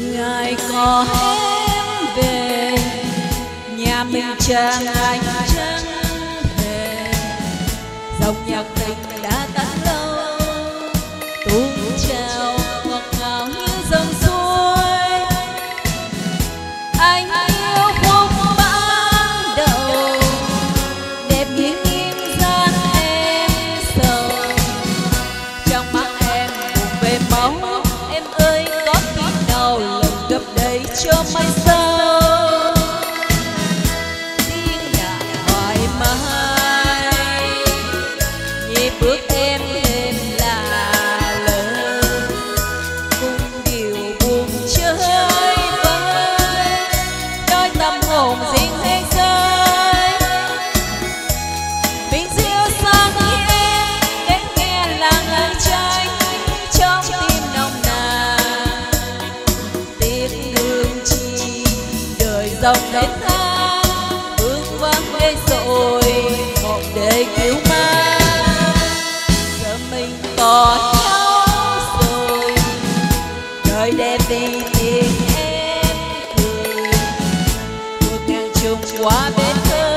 ngày có em về nhà mình chàng anh chẳng hề dòng nhạc tình cho mai sau. Tiếng nhạc hoài mai nhịp bước dòng đến ta bước vắng đê rồi một để cứu ma. Giờ mình tỏ nhau rồi. Trời đẹp vì tình em cười cuộc ngang chung qua bên thơ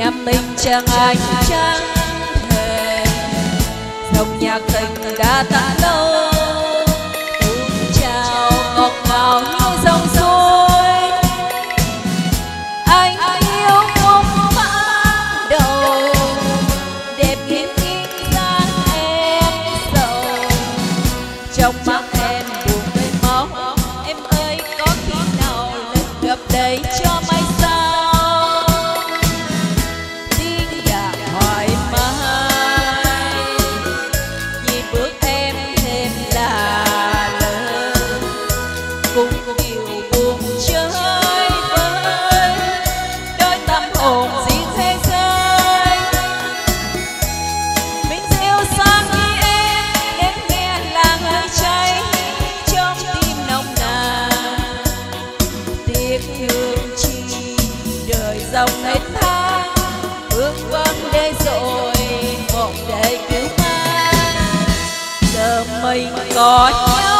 em tình chẳng anh chẳng hề. Dòng nhạc tình đã tan đâu thương chi đời dòng hết tha bước vắng để rồi một để cứu ta giờ mình có nhau